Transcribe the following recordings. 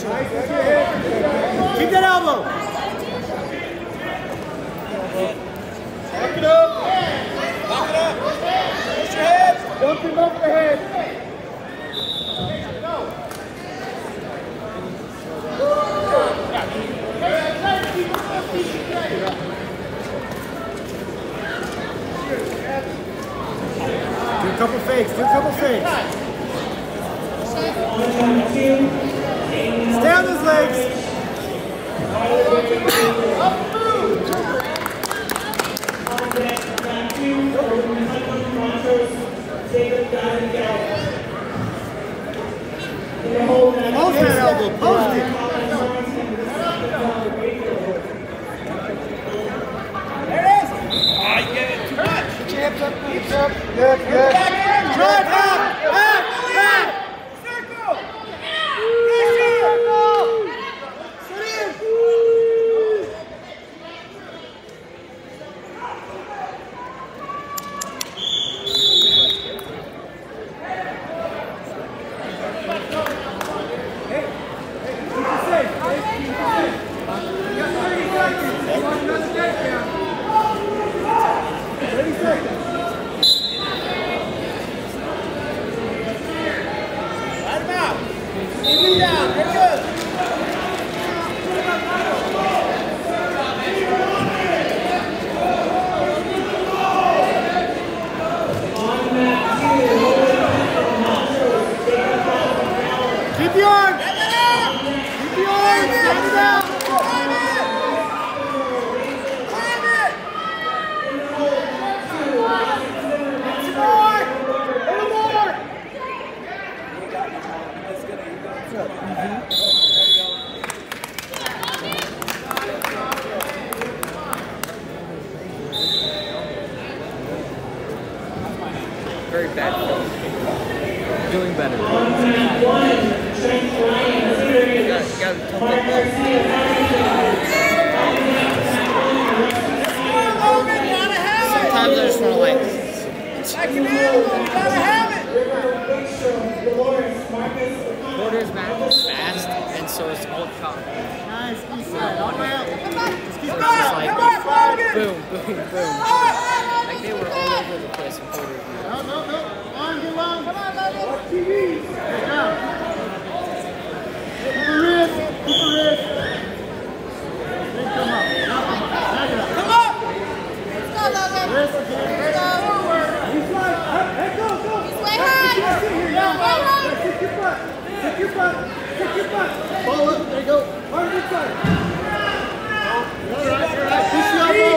Keep that elbow. Lock it up. Lock it up. Push your head. Don't give up your head. Do a couple fakes. Do a couple fakes. Stay on those legs. Post that elbow. Post it. I get it too much. Put hips up. Up. Good. Good. Drive back. Back. Back. Circle. Right him out. Keep him down. Very good. Keep the arm. Keep the arm. Stand it out. Climb it. Climb it. Some more. A little more. Very bad. Doing better. You gotta- you gotta tell them that. Logan, you gotta have it. Sometimes I just want to like Back him out. You gotta have it. quarters back fast, and so it's all chop. Nice. East side. All the way out. Just keep So going. it's just like Come on, Logan. boom, boom, boom. Like they were all over the place in quarters. No, no, no. Long, get long. Come on, Logan. Good job. Keep the wrist. Keep the wrist. Then come up. Now come up. Back it up. Come up. Wrist again. He's like, hey, go, go. way high. Just sit here. Yeah, Way high. yeah, Kick your butt. Kick. Kick your butt. Ball up. There you go. Hard inside. All right, all right. Push the elbow.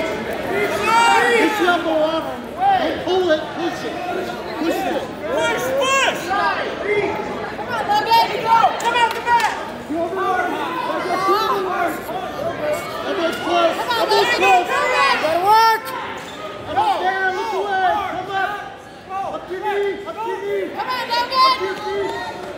Push the elbow off. Don't pull it. Push it. Push it. Push, push. Come on, Logan. Go. Come out the back. You over there. Elbow's close. Elbow's close. Gotta work. Elbow's down. Look away. Come up. Up your knee. Up your knee. Come on, Up your knee.